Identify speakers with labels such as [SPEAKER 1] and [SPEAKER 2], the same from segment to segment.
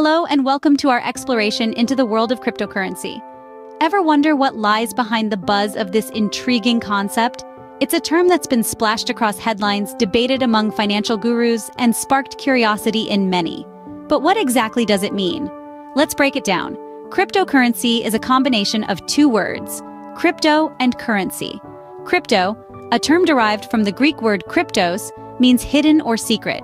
[SPEAKER 1] Hello and welcome to our exploration into the world of cryptocurrency. Ever wonder what lies behind the buzz of this intriguing concept? It's a term that's been splashed across headlines, debated among financial gurus, and sparked curiosity in many. But what exactly does it mean? Let's break it down. Cryptocurrency is a combination of two words, crypto and currency. Crypto, a term derived from the Greek word kryptos, means hidden or secret.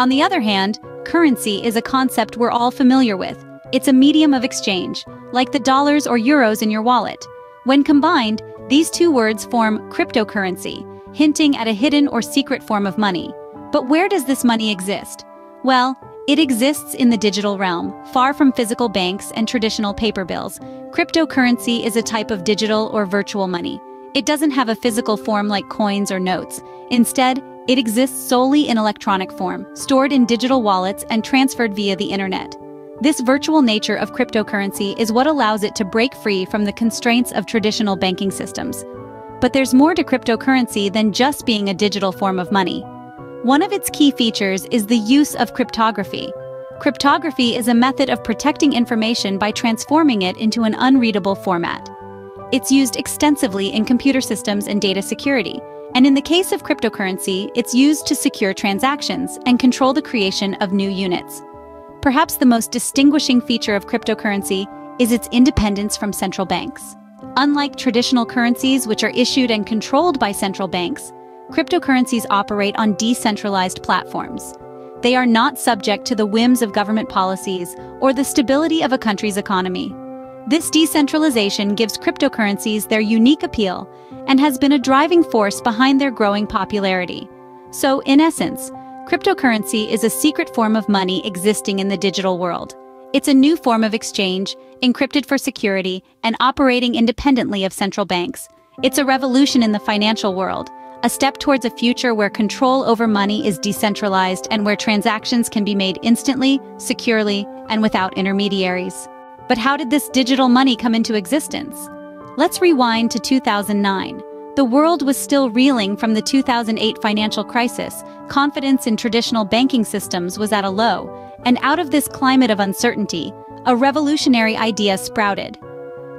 [SPEAKER 1] On the other hand, currency is a concept we're all familiar with. It's a medium of exchange, like the dollars or euros in your wallet. When combined, these two words form cryptocurrency, hinting at a hidden or secret form of money. But where does this money exist? Well, it exists in the digital realm, far from physical banks and traditional paper bills. Cryptocurrency is a type of digital or virtual money. It doesn't have a physical form like coins or notes. Instead, it exists solely in electronic form, stored in digital wallets and transferred via the internet. This virtual nature of cryptocurrency is what allows it to break free from the constraints of traditional banking systems. But there's more to cryptocurrency than just being a digital form of money. One of its key features is the use of cryptography. Cryptography is a method of protecting information by transforming it into an unreadable format. It's used extensively in computer systems and data security, and in the case of cryptocurrency, it's used to secure transactions and control the creation of new units. Perhaps the most distinguishing feature of cryptocurrency is its independence from central banks. Unlike traditional currencies which are issued and controlled by central banks, cryptocurrencies operate on decentralized platforms. They are not subject to the whims of government policies or the stability of a country's economy. This decentralization gives cryptocurrencies their unique appeal and has been a driving force behind their growing popularity. So, in essence, cryptocurrency is a secret form of money existing in the digital world. It's a new form of exchange, encrypted for security, and operating independently of central banks. It's a revolution in the financial world, a step towards a future where control over money is decentralized and where transactions can be made instantly, securely, and without intermediaries. But how did this digital money come into existence? Let's rewind to 2009. The world was still reeling from the 2008 financial crisis, confidence in traditional banking systems was at a low, and out of this climate of uncertainty, a revolutionary idea sprouted.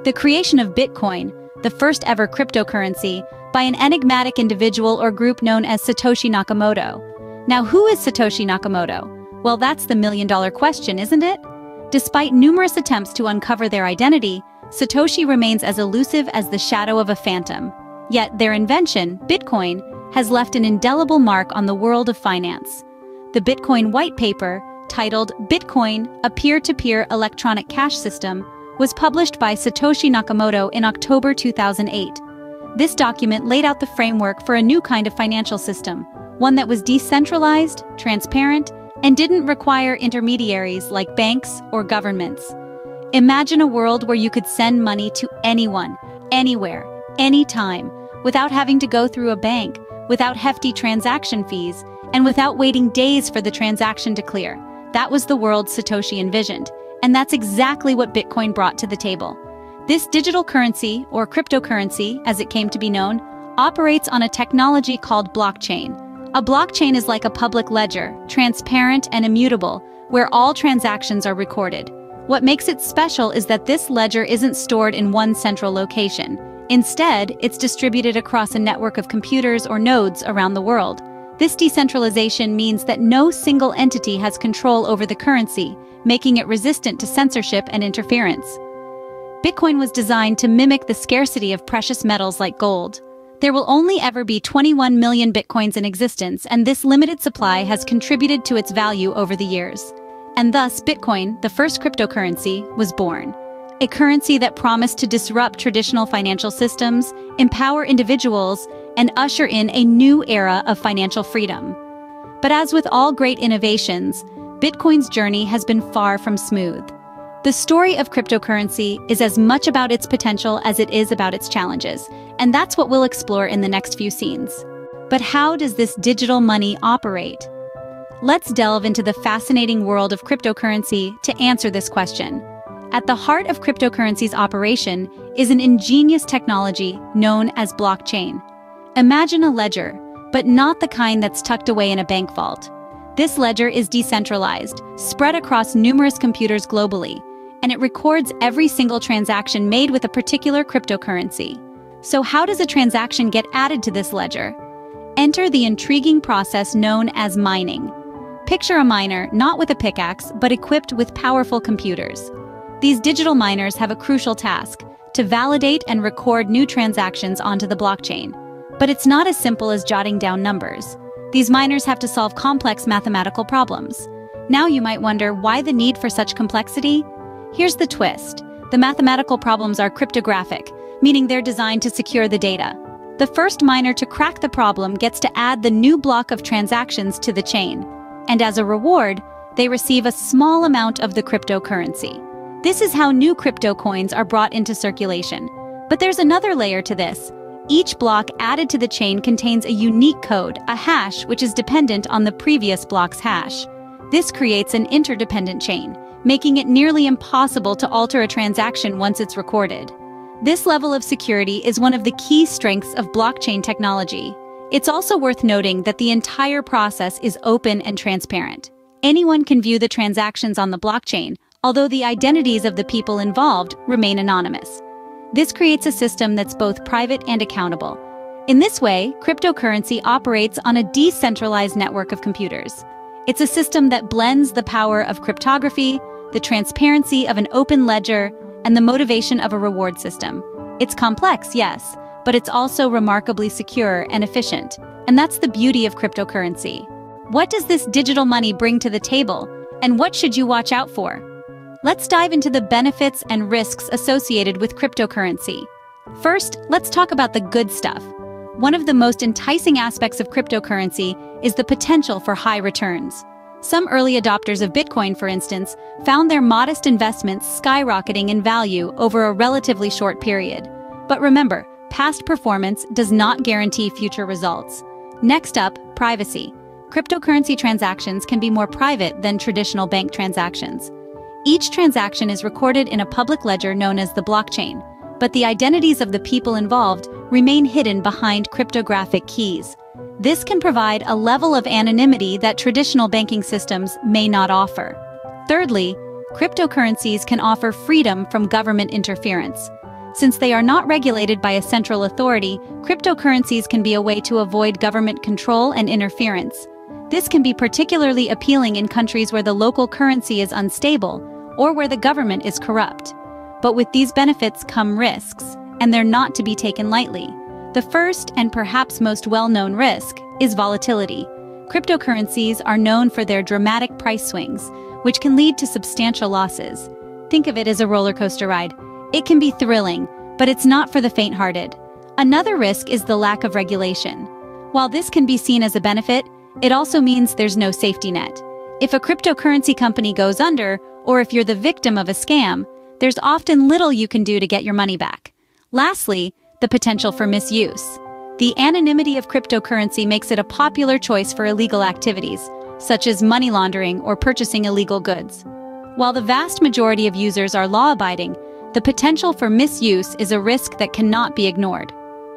[SPEAKER 1] The creation of Bitcoin, the first ever cryptocurrency, by an enigmatic individual or group known as Satoshi Nakamoto. Now, who is Satoshi Nakamoto? Well, that's the million dollar question, isn't it? Despite numerous attempts to uncover their identity, Satoshi remains as elusive as the shadow of a phantom. Yet their invention, Bitcoin, has left an indelible mark on the world of finance. The Bitcoin white paper, titled Bitcoin, a peer-to-peer -peer electronic cash system, was published by Satoshi Nakamoto in October 2008. This document laid out the framework for a new kind of financial system, one that was decentralized, transparent, and didn't require intermediaries like banks or governments. Imagine a world where you could send money to anyone, anywhere, anytime, without having to go through a bank, without hefty transaction fees, and without waiting days for the transaction to clear. That was the world Satoshi envisioned, and that's exactly what Bitcoin brought to the table. This digital currency, or cryptocurrency as it came to be known, operates on a technology called blockchain, a blockchain is like a public ledger, transparent and immutable, where all transactions are recorded. What makes it special is that this ledger isn't stored in one central location. Instead, it's distributed across a network of computers or nodes around the world. This decentralization means that no single entity has control over the currency, making it resistant to censorship and interference. Bitcoin was designed to mimic the scarcity of precious metals like gold. There will only ever be 21 million bitcoins in existence, and this limited supply has contributed to its value over the years. And thus, Bitcoin, the first cryptocurrency, was born. A currency that promised to disrupt traditional financial systems, empower individuals, and usher in a new era of financial freedom. But as with all great innovations, Bitcoin's journey has been far from smooth. The story of cryptocurrency is as much about its potential as it is about its challenges, and that's what we'll explore in the next few scenes. But how does this digital money operate? Let's delve into the fascinating world of cryptocurrency to answer this question. At the heart of cryptocurrency's operation is an ingenious technology known as blockchain. Imagine a ledger, but not the kind that's tucked away in a bank vault. This ledger is decentralized, spread across numerous computers globally, and it records every single transaction made with a particular cryptocurrency. So how does a transaction get added to this ledger? Enter the intriguing process known as mining. Picture a miner not with a pickaxe, but equipped with powerful computers. These digital miners have a crucial task, to validate and record new transactions onto the blockchain. But it's not as simple as jotting down numbers. These miners have to solve complex mathematical problems. Now you might wonder why the need for such complexity? Here's the twist. The mathematical problems are cryptographic, meaning they're designed to secure the data. The first miner to crack the problem gets to add the new block of transactions to the chain. And as a reward, they receive a small amount of the cryptocurrency. This is how new crypto coins are brought into circulation. But there's another layer to this. Each block added to the chain contains a unique code, a hash, which is dependent on the previous block's hash. This creates an interdependent chain, making it nearly impossible to alter a transaction once it's recorded. This level of security is one of the key strengths of blockchain technology. It's also worth noting that the entire process is open and transparent. Anyone can view the transactions on the blockchain, although the identities of the people involved remain anonymous. This creates a system that's both private and accountable. In this way, cryptocurrency operates on a decentralized network of computers. It's a system that blends the power of cryptography, the transparency of an open ledger, and the motivation of a reward system. It's complex, yes, but it's also remarkably secure and efficient. And that's the beauty of cryptocurrency. What does this digital money bring to the table, and what should you watch out for? Let's dive into the benefits and risks associated with cryptocurrency. First, let's talk about the good stuff. One of the most enticing aspects of cryptocurrency is the potential for high returns. Some early adopters of Bitcoin, for instance, found their modest investments skyrocketing in value over a relatively short period. But remember, past performance does not guarantee future results. Next up, privacy. Cryptocurrency transactions can be more private than traditional bank transactions. Each transaction is recorded in a public ledger known as the blockchain, but the identities of the people involved remain hidden behind cryptographic keys. This can provide a level of anonymity that traditional banking systems may not offer. Thirdly, cryptocurrencies can offer freedom from government interference. Since they are not regulated by a central authority, cryptocurrencies can be a way to avoid government control and interference. This can be particularly appealing in countries where the local currency is unstable or where the government is corrupt. But with these benefits come risks, and they're not to be taken lightly. The first and perhaps most well-known risk is volatility. Cryptocurrencies are known for their dramatic price swings, which can lead to substantial losses. Think of it as a roller coaster ride. It can be thrilling, but it's not for the faint-hearted. Another risk is the lack of regulation. While this can be seen as a benefit, it also means there's no safety net. If a cryptocurrency company goes under, or if you're the victim of a scam, there's often little you can do to get your money back. Lastly, the potential for misuse. The anonymity of cryptocurrency makes it a popular choice for illegal activities, such as money laundering or purchasing illegal goods. While the vast majority of users are law-abiding, the potential for misuse is a risk that cannot be ignored.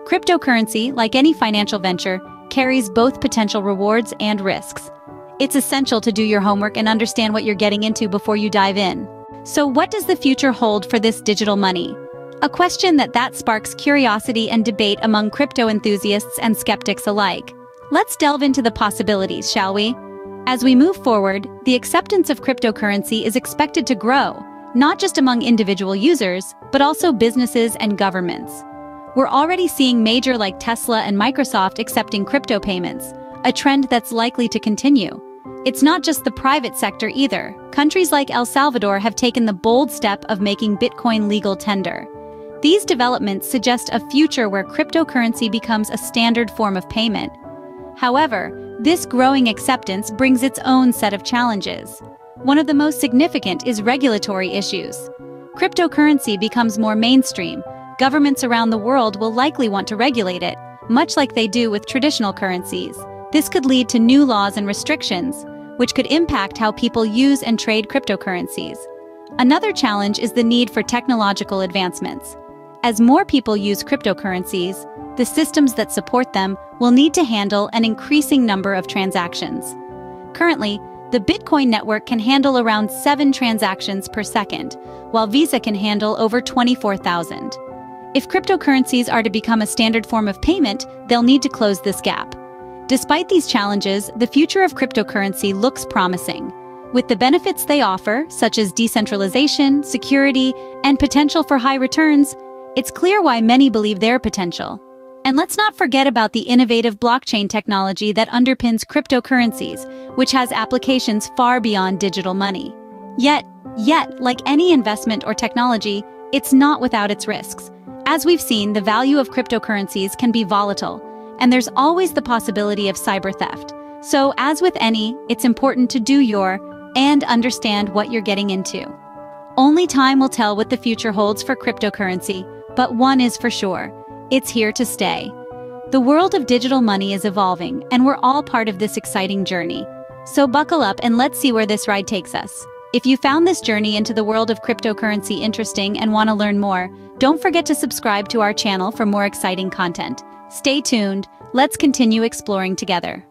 [SPEAKER 1] Cryptocurrency, like any financial venture, carries both potential rewards and risks. It's essential to do your homework and understand what you're getting into before you dive in. So what does the future hold for this digital money? A question that that sparks curiosity and debate among crypto enthusiasts and skeptics alike. Let's delve into the possibilities, shall we? As we move forward, the acceptance of cryptocurrency is expected to grow, not just among individual users, but also businesses and governments. We're already seeing major like Tesla and Microsoft accepting crypto payments, a trend that's likely to continue. It's not just the private sector either. Countries like El Salvador have taken the bold step of making Bitcoin legal tender. These developments suggest a future where cryptocurrency becomes a standard form of payment. However, this growing acceptance brings its own set of challenges. One of the most significant is regulatory issues. Cryptocurrency becomes more mainstream. Governments around the world will likely want to regulate it, much like they do with traditional currencies. This could lead to new laws and restrictions, which could impact how people use and trade cryptocurrencies. Another challenge is the need for technological advancements. As more people use cryptocurrencies, the systems that support them will need to handle an increasing number of transactions. Currently, the Bitcoin network can handle around 7 transactions per second, while Visa can handle over 24,000. If cryptocurrencies are to become a standard form of payment, they'll need to close this gap. Despite these challenges, the future of cryptocurrency looks promising. With the benefits they offer, such as decentralization, security, and potential for high returns, it's clear why many believe their potential. And let's not forget about the innovative blockchain technology that underpins cryptocurrencies, which has applications far beyond digital money. Yet, yet, like any investment or technology, it's not without its risks. As we've seen, the value of cryptocurrencies can be volatile, and there's always the possibility of cyber theft. So, as with any, it's important to do your and understand what you're getting into. Only time will tell what the future holds for cryptocurrency, but one is for sure it's here to stay. The world of digital money is evolving, and we're all part of this exciting journey. So buckle up and let's see where this ride takes us. If you found this journey into the world of cryptocurrency interesting and want to learn more, don't forget to subscribe to our channel for more exciting content. Stay tuned, let's continue exploring together.